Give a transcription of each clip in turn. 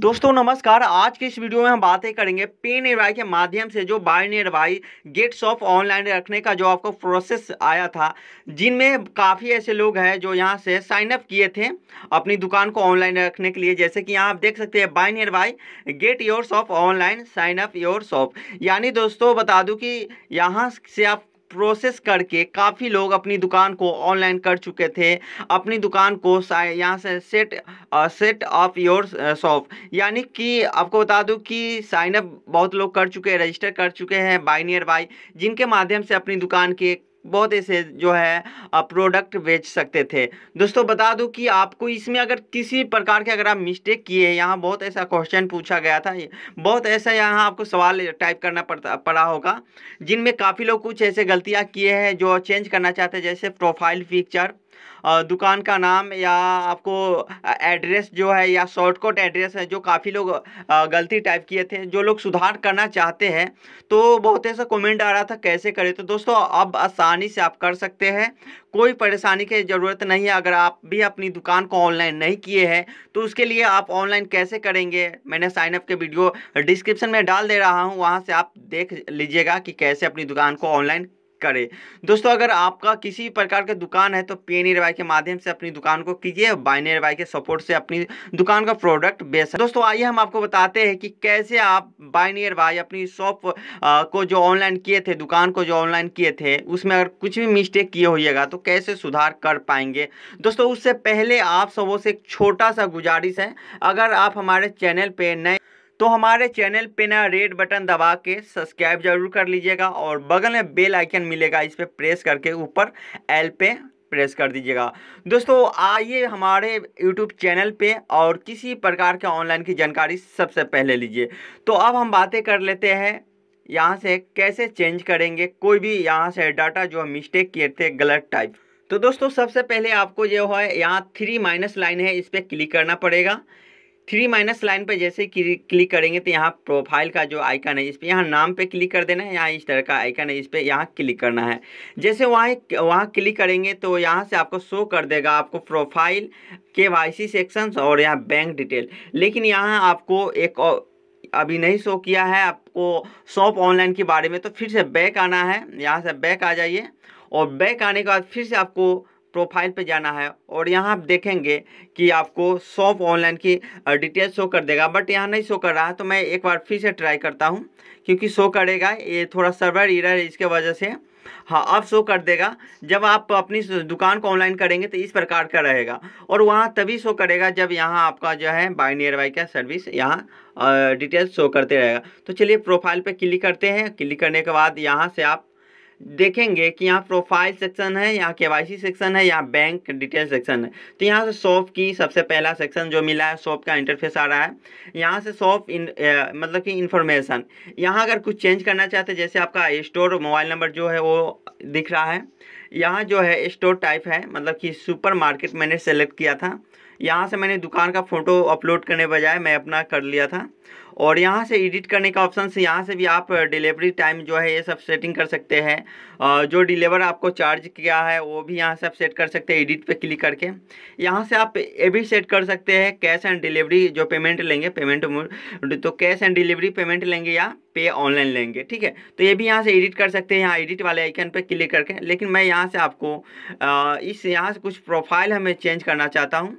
दोस्तों, नमस्कार। आज के इस वीडियो में हम बातें करेंगे पे नियर के माध्यम से जो buy near buy get shop online रखने का जो आपको प्रोसेस आया था, जिनमें काफ़ी ऐसे लोग हैं जो यहाँ से साइन अप किए थे अपनी दुकान को ऑनलाइन रखने के लिए। जैसे कि यहाँ आप देख सकते हैं, buy buy get your shop online sign up your shop यानी दोस्तों, बता दूँ कि यहाँ से आप प्रोसेस करके काफ़ी लोग अपनी दुकान को ऑनलाइन कर चुके थे। अपनी दुकान को यहाँ से set set of your shop यानी कि आपको बता दूँ कि साइनअप बहुत लोग कर चुके हैं रजिस्टर कर चुके हैं बाई नियर बाई जिनके माध्यम से अपनी दुकान के बहुत ऐसे जो है प्रोडक्ट बेच सकते थे। दोस्तों, बता दूँ कि आपको इसमें अगर किसी प्रकार के अगर आप मिस्टेक किए यहाँ बहुत ऐसा क्वेश्चन पूछा गया था। बहुत ऐसा यहाँ आपको सवाल टाइप करना पड़ता, पड़ा होगा, जिनमें काफ़ी लोग कुछ ऐसे गलतियाँ किए हैं, जो चेंज करना चाहते हैं, जैसे प्रोफ़ाइल पिक्चर दुकान का नाम या आपको एड्रेस जो है या शॉर्टकट एड्रेस है जो काफ़ी लोग गलती टाइप किए थे, जो लोग सुधार करना चाहते हैं तो बहुत ऐसा कमेंट आ रहा था, कैसे करें? तो दोस्तों, अब आसानी से आप कर सकते हैं। कोई परेशानी की ज़रूरत नहीं है, अगर आप भी अपनी दुकान को ऑनलाइन नहीं किए हैं तो उसके लिए आप ऑनलाइन कैसे करेंगे? मैंने साइनअप के वीडियो डिस्क्रिप्शन में डाल दे रहा हूँ, वहाँ से आप देख लीजिएगा कि कैसे अपनी दुकान को ऑनलाइन करें। दोस्तों, अगर आपका किसी प्रकार का दुकान है तो पे नियर बाई के माध्यम से अपनी दुकान को कीजिए नियर बाई के सपोर्ट से अपनी दुकान का प्रोडक्ट बेच दोस्तों, आइए हम आपको बताते हैं कि कैसे आप बाय नियर बाई अपनी शॉप को जो ऑनलाइन किए थे, दुकान को जो ऑनलाइन किए थे, उसमें अगर कुछ भी मिस्टेक किए होइएगा तो कैसे सुधार कर पाएँगे? दोस्तों, उससे पहले आप सबों से एक छोटा सा गुजारिश है। अगर आप हमारे चैनल पे नए तो हमारे चैनल पे ना रेड बटन दबा के सब्सक्राइब ज़रूर कर लीजिएगा और बगल में बेल आइकन मिलेगा, इस पर प्रेस करके ऊपर एल पे प्रेस कर दीजिएगा। दोस्तों, आइए हमारे यूट्यूब चैनल पे और किसी प्रकार के ऑनलाइन की जानकारी सबसे पहले लीजिए। तो अब हम बातें कर लेते हैं, यहाँ से कैसे चेंज करेंगे, कोई भी यहाँ से डाटा जो हम मिस्टेक किए थे, गलत टाइप। तो दोस्तों, सबसे पहले आपको जो है, यहाँ थ्री माइनस लाइन है, इस पर क्लिक करना पड़ेगा। थ्री माइनस लाइन पर जैसे क्लिक करेंगे तो यहाँ प्रोफ़ाइल का जो आइकन है, इस पर यहाँ नाम पे क्लिक कर देना है, यहाँ इस तरह का आइकन है, इस पर यहाँ क्लिक करना है। जैसे वहाँ वहाँ क्लिक करेंगे तो यहाँ से आपको शो कर देगा आपको प्रोफ़ाइल, के वाई सी सेक्शंस और यहाँ बैंक डिटेल लेकिन यहाँ आपको एक अभी नहीं शो किया है, आपको शॉप ऑनलाइन के बारे में तो फिर से बैक आना है, यहाँ से बैक आ जाइए और बैक आने के बाद फिर से आपको प्रोफ़ाइल पे जाना है और यहाँ आप देखेंगे कि आपको शॉप ऑनलाइन की डिटेल शो कर देगा, बट यहाँ नहीं शो कर रहा है तो मैं एक बार फिर से ट्राई करता हूँ, क्योंकि शो करेगा, ये थोड़ा सर्वर इरर इसके वजह से। हाँ अब शो कर देगा, जब आप अपनी दुकान को ऑनलाइन करेंगे तो इस प्रकार का रहेगा, और वहाँ तभी शो करेगा जब यहाँ आपका जो है बाई नियर बाई का सर्विस यहाँ डिटेल्स शो करते रहेगा। तो चलिए प्रोफ़ाइल पे क्लिक करते हैं, क्लिक करने के बाद यहाँ से आप देखेंगे कि यहाँ प्रोफ़ाइल सेक्शन है, यहाँ के सेक्शन है, यहाँ बैंक डिटेल सेक्शन है। तो यहाँ से शॉप की सबसे पहला सेक्शन जो मिला है शॉप का इंटरफेस आ रहा है। यहाँ से शॉप इन मतलब कि इन्फॉर्मेशन यहाँ अगर कुछ चेंज करना चाहते जैसे आपका स्टोर मोबाइल नंबर जो है वो दिख रहा है। यहाँ जो है स्टोर टाइप है मतलब कि सुपर मार्केट मैंने सेलेक्ट किया था। यहाँ से मैंने दुकान का फ़ोटो अपलोड करने बजाय मैं अपना कर लिया था। और यहाँ से एडिट करने का ऑप्शन से यहाँ से भी आप डिलीवरी टाइम जो है ये सब सेटिंग कर सकते हैं। जो डिलीवर आपको चार्ज किया है, वो भी यहाँ से आप सेट कर सकते हैं एडिट पे क्लिक करके। यहाँ से आप ये भी सेट कर सकते हैं कैश एंड डिलीवरी जो पेमेंट लेंगे, पेमेंट तो कैश एंड डिलीवरी पेमेंट लेंगे या पे ऑनलाइन लेंगे, ठीक है? तो ये भी यहाँ से एडिट कर सकते हैं, यहाँ एडिट वाले आइकन पे क्लिक करके। लेकिन मैं यहाँ से आपको इस यहाँ से कुछ प्रोफ़ाइल हमें चेंज करना चाहता हूँ।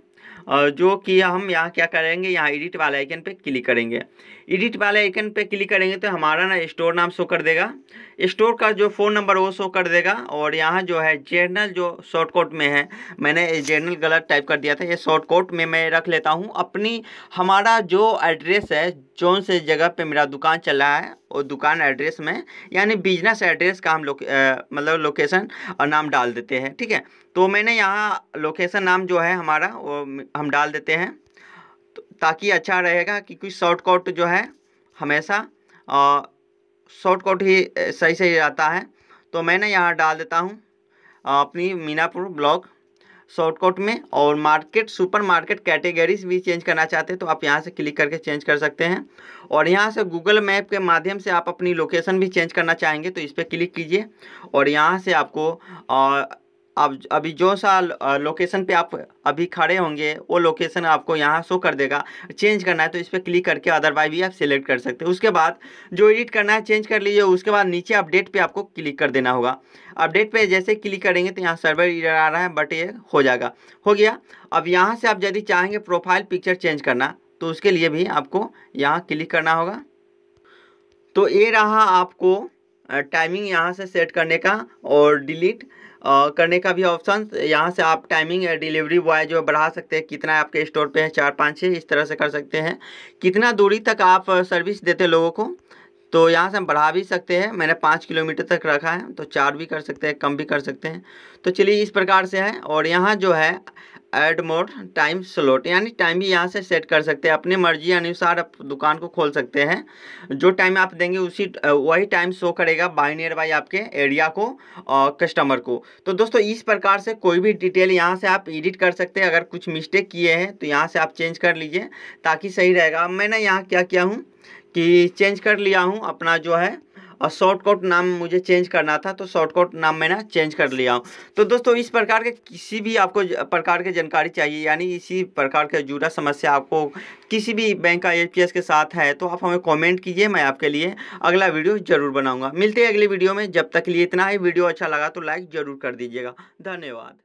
जो कि हम यहाँ क्या करेंगे, यहाँ एडिट वाले आइकन पे क्लिक करेंगे। एडिट वाले आइकन पे क्लिक करेंगे तो हमारा ना स्टोर नाम शो कर देगा। स्टोर का जो फ़ोन नंबर वो शो कर देगा और यहाँ जो है जर्नल जो शॉर्टकट में है, मैंने जर्नल गलत टाइप कर दिया था, ये शॉर्टकट में मैं रख लेता हूँ। अपनी हमारा जो एड्रेस है, जौन से जगह पे मेरा दुकान चल रहा है, वो दुकान एड्रेस में, यानी बिज़नेस एड्रेस का हम लोग मतलब लोकेशन और नाम डाल देते हैं, ठीक है? तो मैंने यहाँ लोकेशन नाम जो है हमारा, वो हम डाल देते हैं। तो ताकि अच्छा रहेगा कि कुछ शॉर्टकट जो है हमेशा शॉर्टकट ही सही सही रहता है। तो मैंने यहाँ डाल देता हूँ अपनी मीनापुर ब्लॉक शॉर्टकट में और मार्केट सुपर मार्केट कैटेगरीज भी चेंज करना चाहते हैं तो आप यहाँ से क्लिक करके चेंज कर सकते हैं। और यहाँ से गूगल मैप के माध्यम से आप अपनी लोकेशन भी चेंज करना चाहेंगे तो इस पर क्लिक कीजिए। और यहाँ से आपको अब, अभी जो सा लोकेशन पे आप अभी खड़े होंगे, वो लोकेशन आपको यहाँ शो कर देगा। चेंज करना है तो इस पर क्लिक करके अदरवाइज़ भी आप सिलेक्ट कर सकते हैं। उसके बाद जो एडिट करना है चेंज कर लीजिए। उसके बाद नीचे अपडेट पे आपको क्लिक कर देना होगा। अपडेट पे जैसे क्लिक करेंगे तो यहाँ सर्वर इधर आ रहा है बट ये हो जाएगा। हो गया? अब यहाँ से आप यदि चाहेंगे प्रोफ़ाइल पिक्चर चेंज करना तो उसके लिए भी आपको यहाँ क्लिक करना होगा। तो ये रहा आपको टाइमिंग यहाँ से सेट करने का और डिलीट करने का भी ऑप्शन यहाँ से आप टाइमिंग डिलीवरी बॉय जो बढ़ा सकते हैं, कितना आपके स्टोर पे है, चार, पाँच छः इस तरह से कर सकते हैं। कितना दूरी तक आप सर्विस देते लोगों को तो यहाँ से हम बढ़ा भी सकते हैं। मैंने पाँच किलोमीटर तक रखा है तो चार भी कर सकते हैं, कम भी कर सकते हैं। तो चलिए इस प्रकार से है, और यहाँ जो है ऐड मोड टाइम स्लॉट यानी टाइम भी यहाँ से सेट कर सकते हैं, अपनी मर्ज़ी अनुसार आप दुकान को खोल सकते हैं। जो टाइम आप देंगे उसी, वही टाइम शो करेगा बाई नियर बाई आपके एरिया को और कस्टमर को। तो दोस्तों, इस प्रकार से कोई भी डिटेल यहाँ से आप एडिट कर सकते हैं। अगर कुछ मिस्टेक किए हैं तो यहाँ से आप चेंज कर लीजिए, ताकि सही रहेगा। मैंने यहाँ क्या किया हूँ कि चेंज कर लिया हूँ अपना जो है और शॉर्टकट नाम मुझे चेंज करना था तो शॉर्टकट नाम मैंने चेंज कर लिया हूँ। तो दोस्तों, इस प्रकार के किसी भी आपको प्रकार की जानकारी चाहिए, यानी इसी प्रकार के जुड़ा समस्या आपको किसी भी बैंक का ए के साथ है तो आप हमें कमेंट कीजिए, मैं आपके लिए अगला वीडियो ज़रूर बनाऊँगा। मिलते हैं अगली वीडियो में, जब तक लिए इतना ही। वीडियो अच्छा लगा तो लाइक ज़रूर कर दीजिएगा। धन्यवाद।